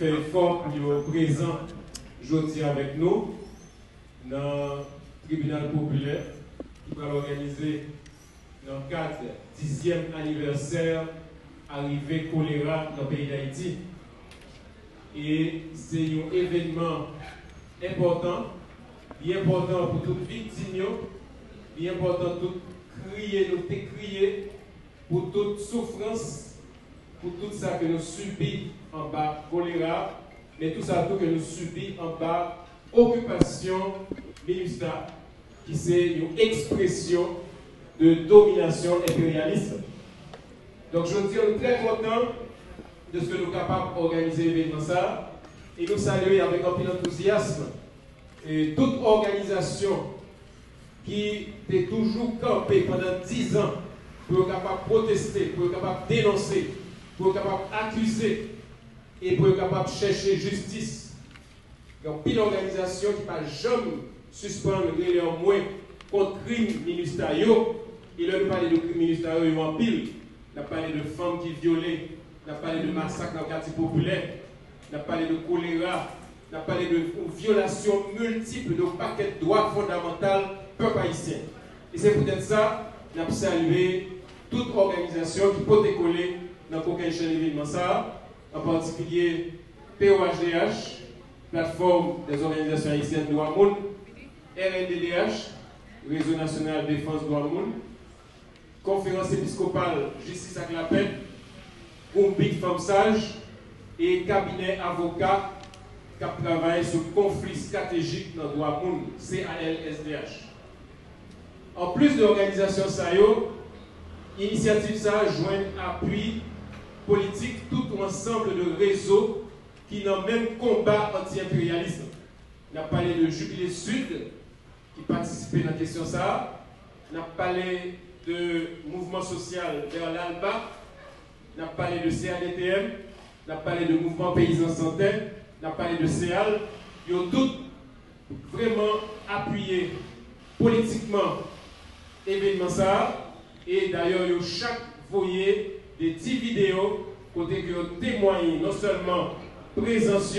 fait effort pour présent aujourd'hui avec nous dans le tribunal populaire qui va l'organiser dans le cadre du 10e anniversaire arrivé choléra dans le pays d'Haïti. Et c'est un événement important, bien important pour toute victime, bien important pour crier, nous crier pour toute souffrance, pour tout ça que nous subissons en bas choléra, mais tout ça tout que nous subissons en bas occupation ministère, qui c'est une expression de domination impérialiste. Donc je dis, on est très content de ce que nous sommes capables d'organiser l'événement ça, et nous saluer avec un peu d'enthousiasme toute organisation qui était toujours campée pendant 10 ans pour être capable de protester, pour être capable de dénoncer, pour être capable d'accuser et pour être capable de chercher justice. Donc, une organisation qui ne va jamais suspendre les moins contre crimes ministériels. Et là, nous parlons de crimes ministériels en pile. A de femmes qui violaient, on a de massacres dans le quartier populaire, on a parlé de choléra, on a de violations multiples de paquets de droits fondamentaux peuple haïtien. Et c'est peut-être ça, qu'on a salué toute organisation qui peut décoller dans aucun événement ça, en particulier POHDH, plateforme des organisations haïtiennes de droits RNDDH, Réseau national de défense droits Conférence épiscopale Justice à la paix, groupe et cabinet avocat qui travaille sur le conflit stratégique dans le droit monde, CALSDH. En plus de l'organisation SAIO, l'initiative ça joint appui politique tout ensemble de réseaux qui n'ont même combat anti-impérialisme. On a parlé de Jubilé Sud, qui participait dans la question ça. On a parlé de mouvement social vers l'ALBA. On a parlé de CADTM. On a parlé de mouvement paysan santé. On a parlé de CEAL. Ils ont tous vraiment appuyé politiquement l'événement ça. Et d'ailleurs, ils ont chaque voyé des 10 vidéos côté que ont témoigné non seulement présence,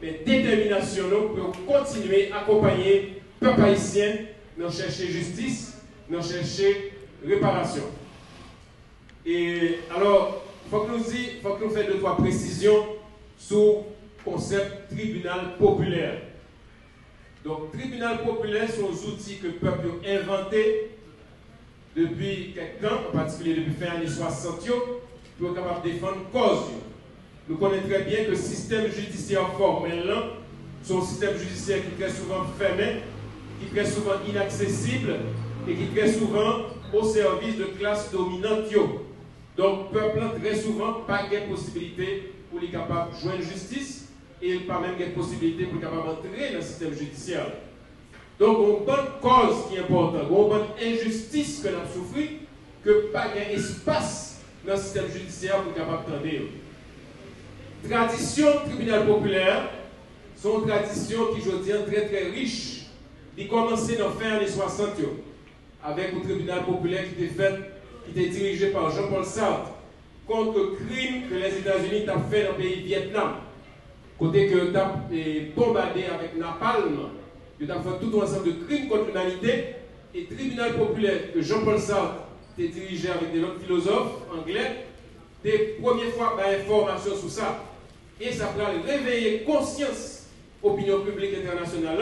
mais détermination pour continuer à accompagner le peuple haïtien dans chercher justice, dans chercher réparation. Et alors, il faut que nous faut que nous fassions deux trois précisions sur le concept tribunal populaire. Donc, tribunal populaire sont des outils que le peuple a inventés depuis quelques temps, en particulier depuis fin années 60, pour être capable de défendre cause. Nous connaissons très bien que le système judiciaire formel, c'est un système judiciaire qui est très souvent fermé, qui est très souvent inaccessible et qui est très souvent au service de classes dominantes. Donc, le peuple très souvent pas de possibilité pour les capables de joindre justice et pas même de possibilité pour les capables d'entrer dans le système judiciaire. Donc, une bonne cause qui est importante, une bonne injustice que nous avons souffert, que pas d'espace dans le système judiciaire pour capable d'entendre. Tradition tribunal populaire sont traditions qui, je dis, très très riches. qui commençaient dans fin années 60 avec le tribunal populaire qui était fait, qui était dirigé par Jean-Paul Sartre contre le crime que les États-Unis ont fait dans le pays Vietnam. Côté que tu bombardé avec napalm, fait tout un ensemble de crimes contre l'humanité. Et tribunal populaire que Jean-Paul Sartre était dirigé avec des autres philosophes anglais, des premières fois par information sur ça. Et ça va réveiller conscience, opinion publique internationale,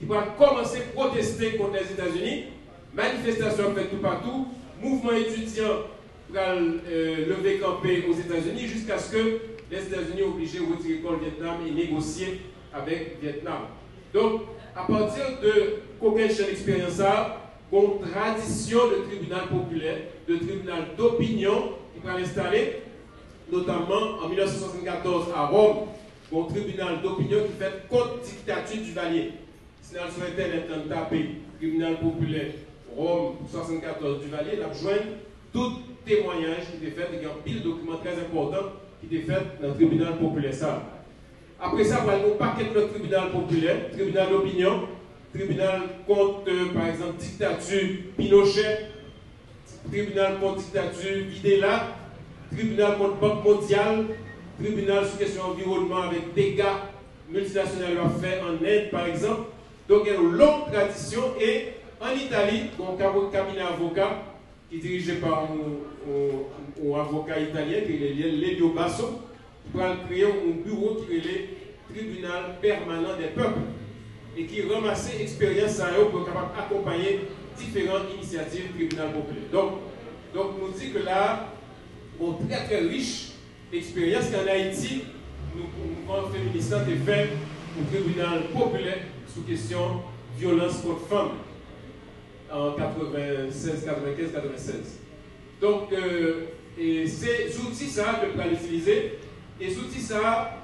qui va commencer à protester contre les États-Unis Manifestation faite tout partout, mouvement étudiant pour euh, lever campé aux États-Unis jusqu'à ce que les États-Unis obligés de retirer le Vietnam et négocier avec Vietnam. Donc, à partir de de expérience une tradition de tribunal populaire, de tribunal d'opinion qui va l'installer, notamment en 1974 à Rome, un tribunal d'opinion qui fait contre dictature du Valier. Si sur Internet, taper tribunal populaire Rome 74 du Valier, a joint tout témoignage qui était fait, il y un pile de documents très importants qui était fait dans le tribunal populaire. Ça. Après ça, a un paquet de tribunal populaire, tribunal d'opinion, tribunal contre, euh, par exemple, dictature Pinochet, tribunal contre dictature Videla, tribunal contre Banque mondiale, tribunal sur question environnement avec des gars multinationaux ont fait en Inde, par exemple. Donc, il y a une longue tradition. Et en Italie, on a un cabinet avocat qui est dirigé par un, avocat italien qui est Lelio Basso, pour créer un bureau qui est le tribunal permanent des peuples et qui ramasse l'expérience pour capable accompagner différentes initiatives tribunal populaire. Donc, donc, nous dit que là, on très très riche expérience qu'en Haïti, nous, mouvement féministe est fait au tribunal populaire sous question violence contre femmes en 96, 95, 96. Donc, euh, et ces outils ça que nous allons utiliser, et outils ça,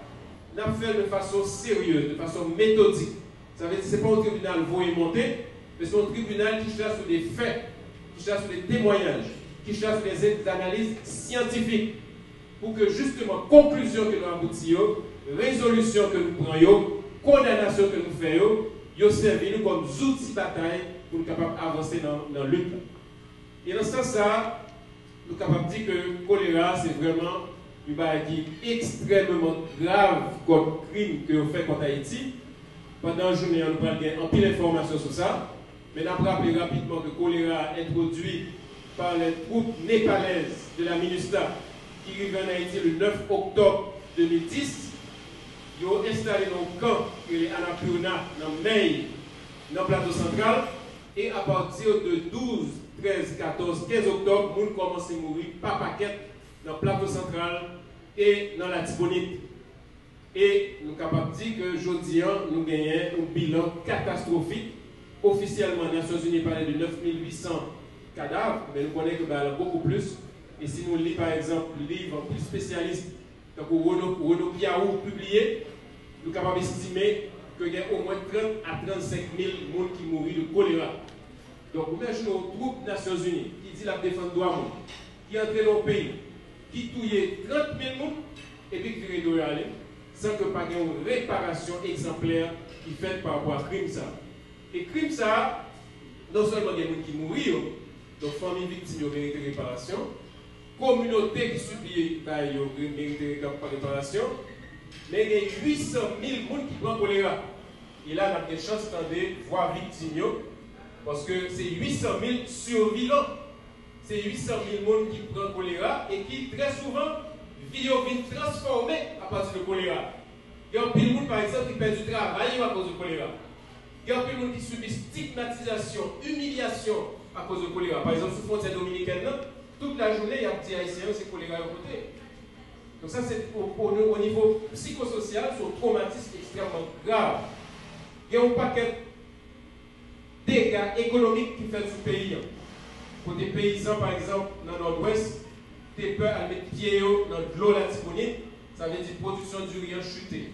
nous fait de façon sérieuse, de façon méthodique. Ça veut dire que ce n'est pas un tribunal voyez monter, mais c'est un tribunal qui cherche sur des faits, qui cherche sur des témoignages, qui cherche sur des analyses scientifiques pour que justement, conclusion que nous aboutissons, résolution que nous prenons, condamnation que nous faisons, nous servent comme outils de bataille pour nous capables d'avancer dans, la lutte. Et dans ce sens-là, nous sommes capables de dire que le choléra, c'est vraiment une qui extrêmement grave comme crime que vous faites contre Haïti. Pendant la journée, nous avons en pile d'informations sur ça. Mais nous avons rappelé rapidement que le choléra introduit par les troupes népalaises de la MINUSTA qui arrive en Haïti le 9 octobre 2010. Ils ont installé un camp qui est Annapurna, dans May, dans le plateau central. Et à partir de 12, 13, 14, 15 octobre, nous commencent à mourir par paquet dans le plateau central et dans la Tibonite. Et nous sommes capables de dire que aujourd'hui, nous gagnons un bilan catastrophique. Officiellement, les Nations Unies parlaient de 9800 cadavres, mais nous connaissons que ben, beaucoup plus. Et si nous lisons par exemple le livre plus spécialiste, donc Renaud Piaou publié, nous sommes capables d'estimer qu'il y a au moins 30 à 35 000 personnes qui mourent de choléra. Donc, au groupe des Nations Unies qui dit la défense droit, qui entre dans le pays, qui touille 30 000 personnes et puis qui doit aller, sans que pas une réparation exemplaire qui fait par rapport à crime ça. Et crime ça, non seulement des gens qui mourent, donc famille victime ont mérité réparation, communauté qui subit bah, mérité réparation, mais il y a 800 000 personnes qui prennent choléra. Et là, on a des chances de voir victimes, parce que c'est 800 000 survivants. C'est 800 000 personnes qui prennent choléra et qui, très souvent, vivent transformés à partir de choléra. Il y a un de monde, par exemple, qui perd du travail à cause de choléra. Il y a un de monde qui subit stigmatisation, humiliation à cause de choléra. Par exemple, sous frontière dominicaine, toute la journée, il y a un petit haïtien, c'est collègues à côté. Donc ça, c'est nous, au niveau psychosocial, c'est un traumatisme extrêmement grave. Il y a un paquet de dégâts économiques qui fait ce pays. Pour des paysans, par exemple, dans le nord-ouest, des peur à mettre pied dans l'eau disponible, ça veut dire production du riz chuté.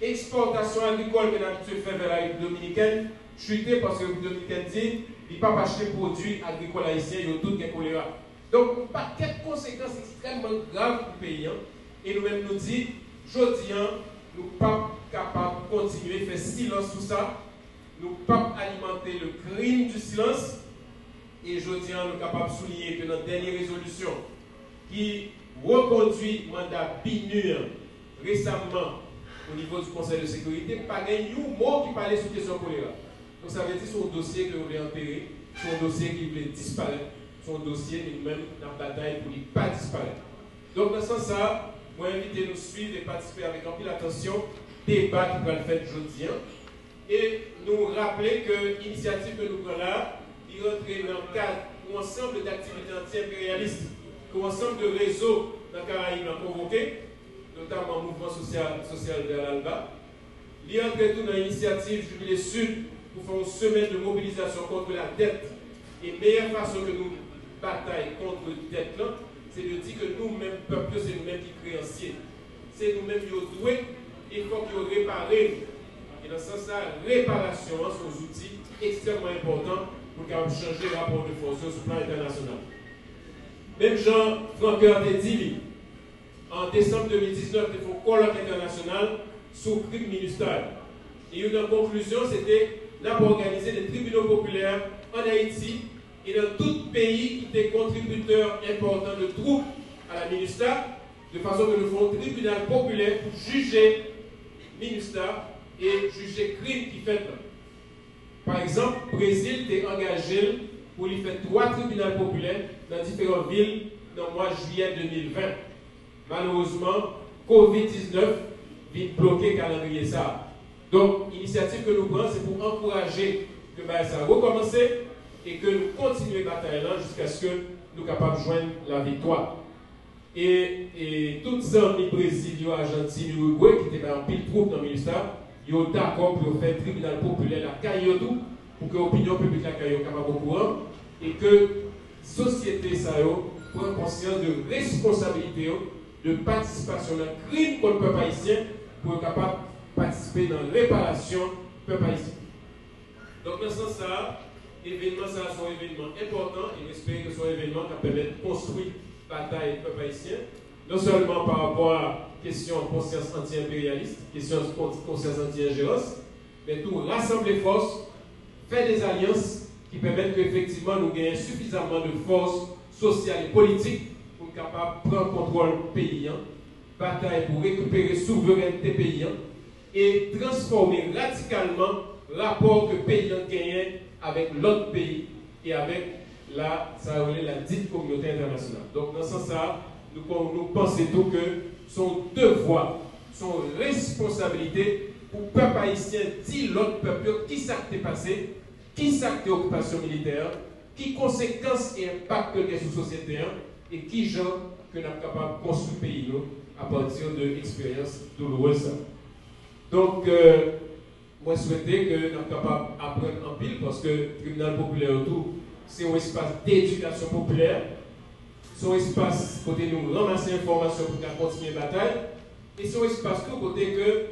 Exportation agricole que l'habitude fait vers la République dominicaine, chuté parce que la République dominicaine dit, il ne pas acheter produits agricoles haïtiens, il y a tout qui choléra. Donc, paquet de conséquences extrêmement graves pour le pays. Hein. Et nous-mêmes nous disons, aujourd'hui, nous ne sommes pas capables de continuer à faire silence sur ça. Nous ne sommes pas alimenter le crime du silence. Et aujourd'hui, nous sommes capables de souligner que notre dernière résolution, qui reconduit le mandat BINUR récemment au niveau du Conseil de sécurité, pas un mot qui parlait sur la question choléra. Donc ça veut dire que c'est un dossier que vous voulez enterrer, c'est un dossier qui voulait disparaître son dossier, mais nous-mêmes dans la bataille pour ne pas disparaître. Donc, dans ce sens-là, moi, invite nous suivre et participer avec un peu d'attention débat qui va le faire aujourd'hui. Hein. Et nous rappeler que l'initiative que nous prenons là, il rentre dans le cadre d'un ensemble d'activités anti-impérialistes, qu'un ensemble de réseaux dans Caraïbes ont convoqué, notamment le mouvement social, social de l'Alba. Il entre tout dans l'initiative Jubilé Sud pour faire une semaine de mobilisation contre la dette. Et meilleure façon que nous bataille contre la dette, c'est de dire que nous-mêmes, peuple, c'est nous-mêmes qui créanciers. C'est nous-mêmes qui doués, il faut réparent. Et dans ce sens-là, réparation sont des extrêmement importants pour changer le rapport de force sur le plan international. Même Jean Francoeur a dit, en décembre 2019, il faut colloque international sur crime ministériel. Et une conclusion, c'était d'avoir organisé des tribunaux populaires en Haïti et dans tout pays qui était contributeur important de troupes à la ministère de façon que nous un tribunal populaire pour juger ministère et juger crime qui fait Par exemple, le Brésil est engagé pour lui faire trois tribunaux populaires dans différentes villes dans le mois de juillet 2020. Malheureusement, Covid-19 vient bloquer le calendrier ça. Donc, l'initiative que nous prenons, c'est pour encourager que ça recommence et que nous continuions la bataille jusqu'à ce que nous soyons capables de joindre la victoire. Et, toutes les amis Brésil, Argentine, Uruguay qui étaient en pile troupe dans le ministère, sont d'accord pour faire un tribunal populaire à Cayotou pour que l'opinion publique la Cayotou soit au courant et que la société ça prenne conscience de responsabilité de participation dans le crime contre le peuple haïtien pour être capable de participer dans la réparation du peuple haïtien. Donc, dans ce sens-là, l'événement, ça, c'est un événement important et j'espère que ce soit un événement qui permet de construire la bataille du peuple haïtien, non seulement par rapport à la question de conscience anti-impérialiste, question de conscience anti-ingérence, mais tout rassembler forces, faire des alliances qui permettent qu'effectivement nous gagnions suffisamment de force sociale et politique pour être capable de prendre contrôle pays, hein, bataille pour récupérer souveraineté pays hein, et transformer radicalement rapport que le pays gagne avec l'autre pays et avec la, ça la dite communauté internationale. Donc, dans ce sens-là, nous, pensons tout que son devoir, son responsabilité pour le peuple haïtien dit l'autre peuple qui s'est passé, qui s'est occupation militaire, qui conséquences et impacts que sur société et qui gens que nous sommes capables de construire le pays à partir de l'expérience douloureuse. Donc, euh, moi, je souhaitais que nous soyons capables d'apprendre en pile parce que le tribunal populaire autour, c'est un espace d'éducation populaire, c'est un espace côté nous ramasser informations pour continuer la bataille, et c'est un espace côté que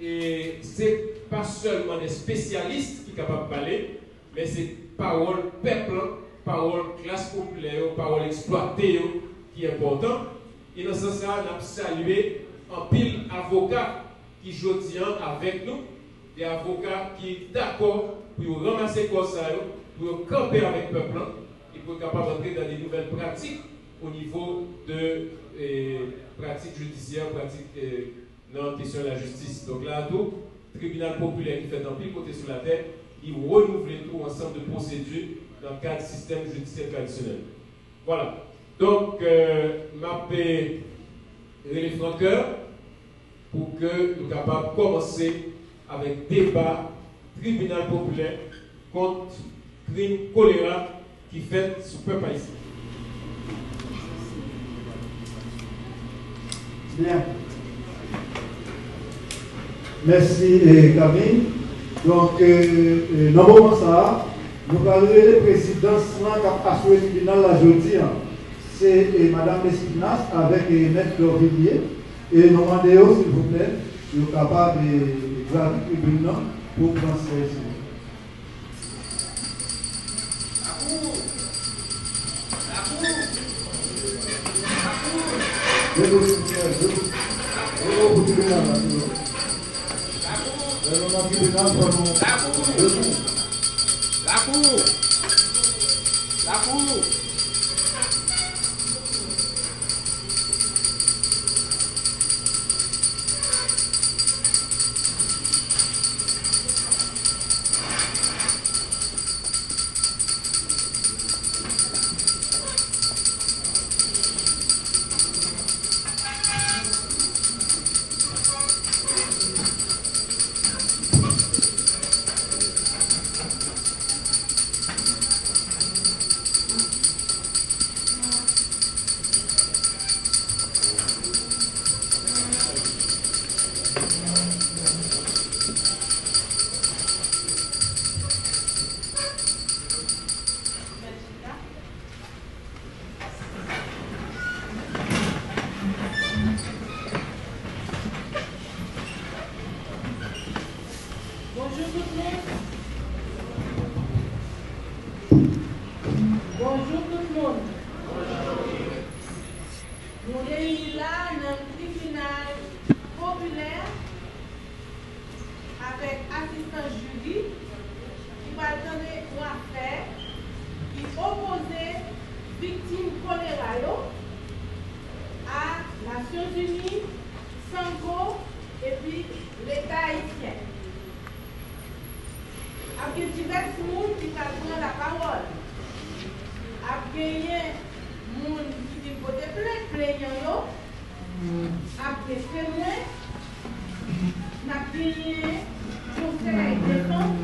ce n'est pas seulement des spécialistes qui sont capables de parler, mais c'est parole peuple, parole classe populaire, parole exploitée qui est important. Et dans ce sens, nous avons salué un pile avocat qui joue avec nous des avocats qui sont d'accord pour ramasser quoi ça, pour camper avec le peuple et pour être capable d'entrer dans des nouvelles pratiques au niveau de pratiques judiciaires, pratiques eh, dans la question de la justice. Donc là, tout, tribunal populaire qui fait un pile côté sur la tête, il renouvelle tout ensemble de procédures dans le cadre du système judiciaire traditionnel. Voilà. Donc, euh, m'appelle René Franqueur pour que nous capables de commencer avec débat, tribunal populaire contre crime choléra qui fait ce peuple haïtien. Bien. Merci eh, Camille. Donc, euh, euh, dans le moment ça, nous parlons de présidents qui a assuré le tribunal la jeudi. Hein. C'est eh, Mme Messinas avec Maître Dorvillier. Et nous demandons, s'il vous plaît, de capable de grave tribune pour Lapu! Lapu! Lapu! avec assistant jury qui va donner un affaire qui opposait victime choléra à Nations Unies, Sango et puis l'État haïtien. Avec divers monde qui prendre la parole. Avec gagné monde qui dit côté plein plaignant. Avec témoins. N'a gagné de défense,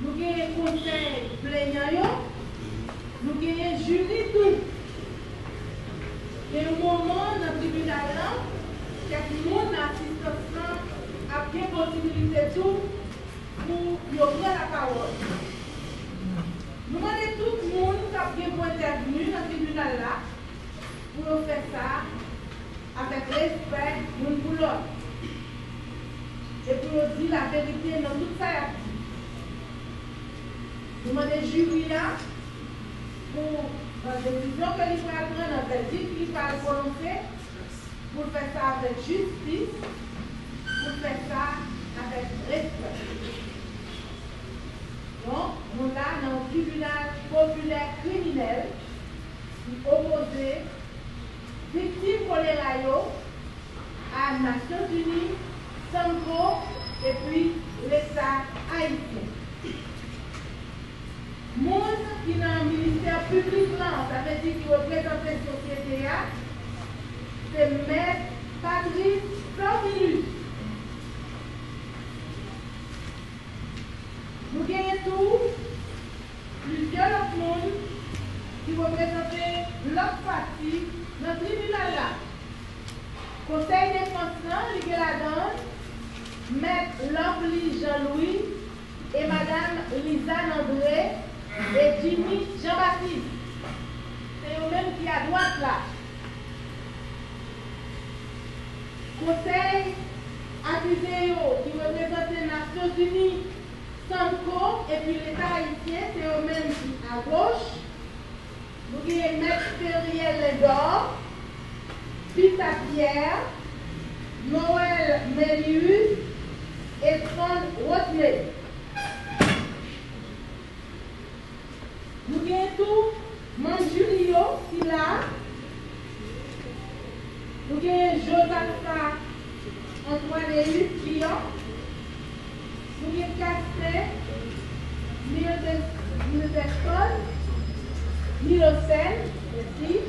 nous avons des conseils plaignants, nous avons des jurys tout. Il y a un moment dans le tribunal quelques monde assistance a bien possibilité tout pour y la parole. Nous demandons tout le monde qui a bien intervenu dans le tribunal là pour faire ça avec respect pour l'autre. Et pour dire la vérité dans tout ça. Nous demandons le jury là pour la décision que l'État va prendre cette vie qu'il prononcer pour faire ça avec justice, pour faire ça avec respect. Donc, nous là dans un tribunal populaire criminel qui opposait victimes choléra à Nations Unies, Sanko et puis l'État haïtien. Monde qui dans le ministère public là, ça veut dire qu'il représente la société, c'est M. Patrice Florminus. Nous gagnons tout, plusieurs autres monde qui représentent l'autre partie dans le tribunal là. Conseil des là, il y a la donne, Maître Lambly Jean-Louis et Madame Lisa André et Jimmy Jean-Baptiste. C'est eux-mêmes qui à droite là. Conseil accusé qui représente Unies Sanko et puis l'État haïtien, c'est eux-mêmes qui à gauche. Nous avons Maître Feriel Ledor, Pita Pierre, Noël Melius et Franck Rodney. Nous avons tout Manjulio qui là. Nous avons Josaphat Antoine client. Nous avons Castet, Mildeson, Milocène, merci.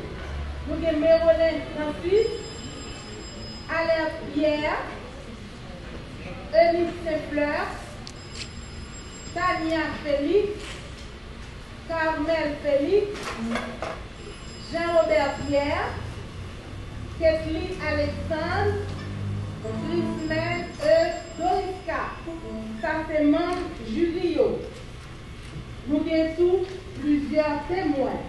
Nous avons Mérolin Francis, Alain Pierre, Elie Saint-Fleur, Tania Félix, Carmel Félix, Jean-Robert Pierre, Kathleen Alexandre, Christine E. Doriska. Julio. Nous avons tous plusieurs témoins